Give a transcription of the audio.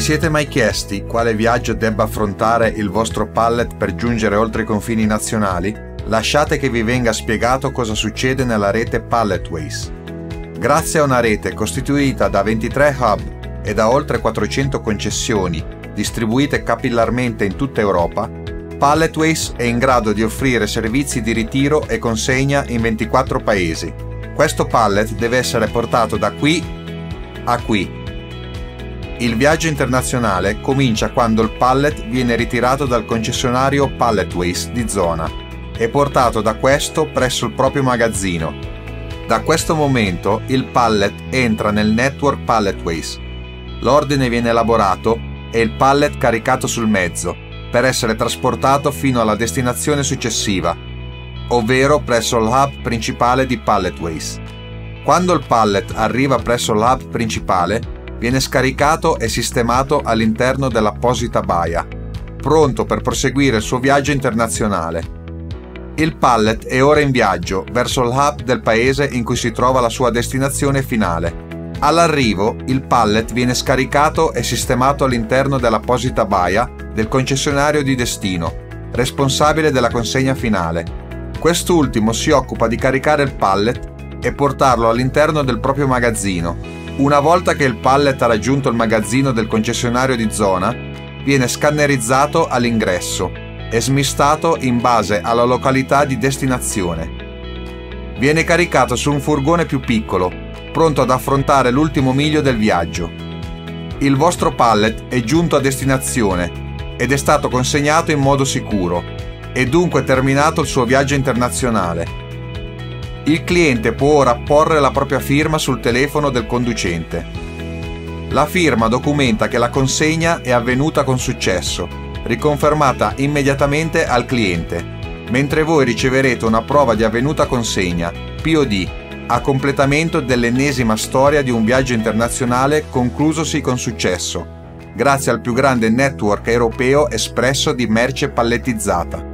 siete mai chiesti quale viaggio debba affrontare il vostro pallet per giungere oltre i confini nazionali? Lasciate che vi venga spiegato cosa succede nella rete Palletways. Grazie a una rete costituita da 23 hub e da oltre 400 concessioni distribuite capillarmente in tutta Europa, Palletways è in grado di offrire servizi di ritiro e consegna in 24 paesi. Questo pallet deve essere portato da qui a qui il viaggio internazionale comincia quando il pallet viene ritirato dal concessionario Palletways di zona e portato da questo presso il proprio magazzino. Da questo momento il pallet entra nel network Palletways. L'ordine viene elaborato e il pallet caricato sul mezzo per essere trasportato fino alla destinazione successiva, ovvero presso l'hub principale di Palletways. Quando il pallet arriva presso l'hub principale, viene scaricato e sistemato all'interno dell'apposita baia, pronto per proseguire il suo viaggio internazionale. Il pallet è ora in viaggio verso il hub del paese in cui si trova la sua destinazione finale. All'arrivo, il pallet viene scaricato e sistemato all'interno dell'apposita baia del concessionario di destino, responsabile della consegna finale. Quest'ultimo si occupa di caricare il pallet e portarlo all'interno del proprio magazzino, una volta che il pallet ha raggiunto il magazzino del concessionario di zona, viene scannerizzato all'ingresso e smistato in base alla località di destinazione. Viene caricato su un furgone più piccolo, pronto ad affrontare l'ultimo miglio del viaggio. Il vostro pallet è giunto a destinazione ed è stato consegnato in modo sicuro e dunque terminato il suo viaggio internazionale il cliente può ora porre la propria firma sul telefono del conducente. La firma documenta che la consegna è avvenuta con successo, riconfermata immediatamente al cliente, mentre voi riceverete una prova di avvenuta consegna, POD, a completamento dell'ennesima storia di un viaggio internazionale conclusosi con successo, grazie al più grande network europeo espresso di merce pallettizzata.